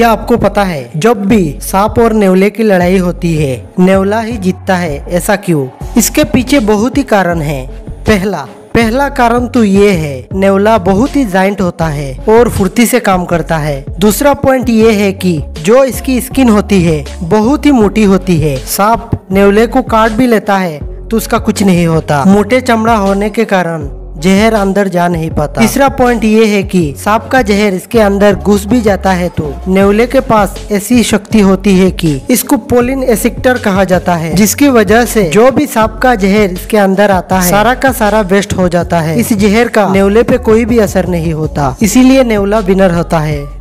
क्या आपको पता है, जब भी सांप और नेवले की लड़ाई होती है, नेवला ही जीतता है, ऐसा क्यों? इसके पीछे बहुत ही कारण है। पहला पहला कारण तो ये है, नेवला बहुत ही जाइंट होता है और फुर्ती से काम करता है। दूसरा पॉइंट ये है कि जो इसकी स्किन होती है, बहुत ही मोटी होती है। सांप नेवले को काट भी लेता है तो उसका कुछ नहीं होता। मोटे चमड़ा होने के कारण जहर अंदर जा नहीं पाता। तीसरा पॉइंट ये है कि सांप का जहर इसके अंदर घुस भी जाता है तो नेवले के पास ऐसी शक्ति होती है कि इसको पोलिन एसिक्टर कहा जाता है, जिसकी वजह से जो भी सांप का जहर इसके अंदर आता है, सारा का सारा वेस्ट हो जाता है। इस जहर का नेवले पे कोई भी असर नहीं होता, इसीलिए नेवला विनर होता है।